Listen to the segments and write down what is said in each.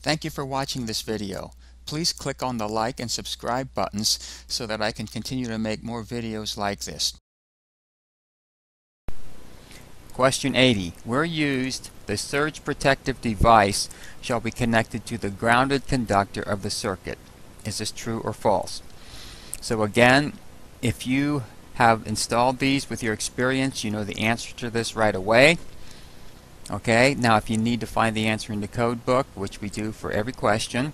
Thank you for watching this video. Please click on the like and subscribe buttons so that I can continue to make more videos like this. Question 80. Where used, the surge protective device shall be connected to the grounded conductor of the circuit. Is this true or false? So again, if you have installed these with your experience, you know the answer to this right away. Okay, now if you need to find the answer in the code book, which we do for every question,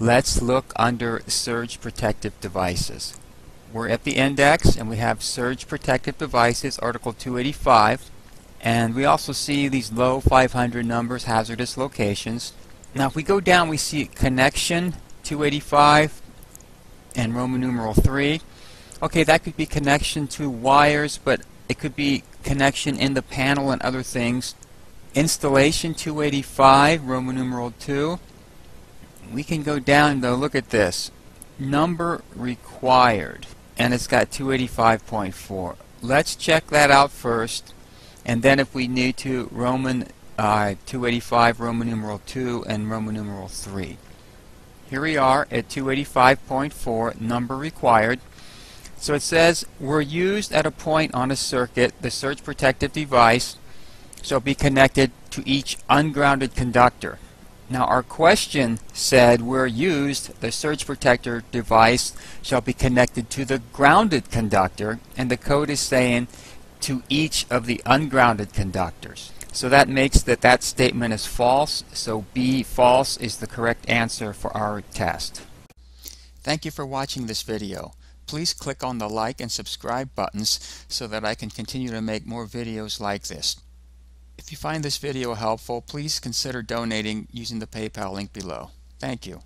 let's look under surge protective devices. We're at the index and we have surge protective devices, article 285, and we also see these low 500 numbers, hazardous locations. Now if we go down we see connection 285 and Roman numeral 3. Okay, that could be connection to wires, but it could be connection in the panel and other things. Installation 285, Roman numeral 2. We can go down though, look at this. Number required. And it's got 285.4. Let's check that out first. And then if we need to, Roman uh, 285, Roman numeral 2, and Roman numeral 3. Here we are at 285.4, number required. So it says, were used at a point on a circuit, the surge protective device shall be connected to each ungrounded conductor. Now our question said, where used, the surge protector device shall be connected to the grounded conductor, and the code is saying to each of the ungrounded conductors. So that makes that that statement is false, so B, false, is the correct answer for our test. Thank you for watching this video. Please click on the like and subscribe buttons so that I can continue to make more videos like this. If you find this video helpful, please consider donating using the PayPal link below. Thank you.